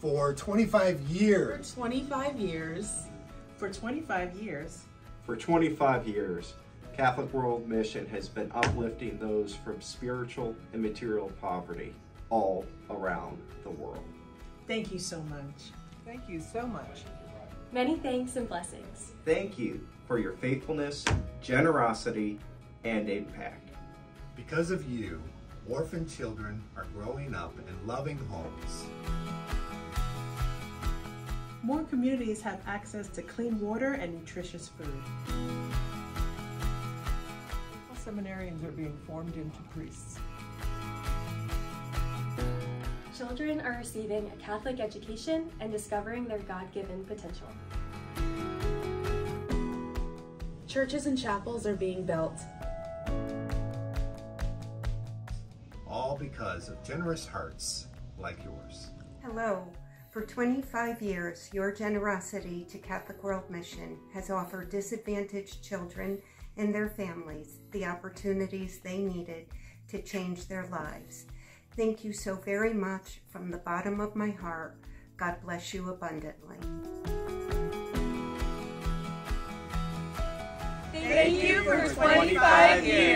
for 25 years. For 25 years. For 25 years. For 25 years, Catholic World Mission has been uplifting those from spiritual and material poverty all around the world. Thank you so much. Thank you so much. Many thanks and blessings. Thank you for your faithfulness, generosity, and impact. Because of you, orphan children are growing up in loving homes. More communities have access to clean water and nutritious food. Seminarians are being formed into priests. Children are receiving a Catholic education and discovering their God-given potential. Churches and chapels are being built. All because of generous hearts like yours. Hello. For 25 years, your generosity to Catholic World Mission has offered disadvantaged children and their families the opportunities they needed to change their lives. Thank you so very much from the bottom of my heart. God bless you abundantly. Thank you for 25 years.